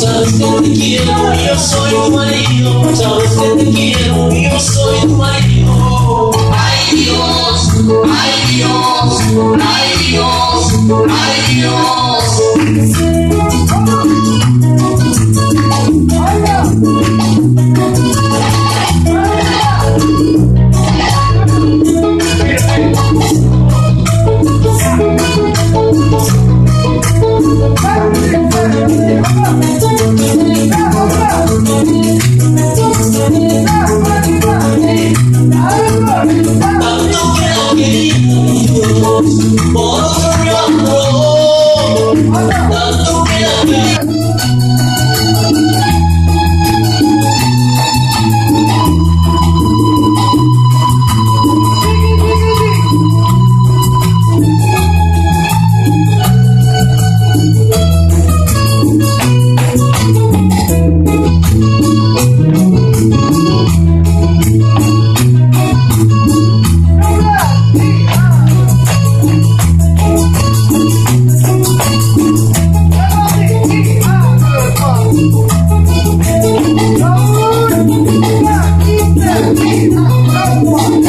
sabes que te quiero, yo soy tu marido, sabes que te quiero, yo soy tu marido. Ay Dios, ay Dios, ay Dios, ay Dios. Por oh, amor, oh, tu oh, Oh, my God.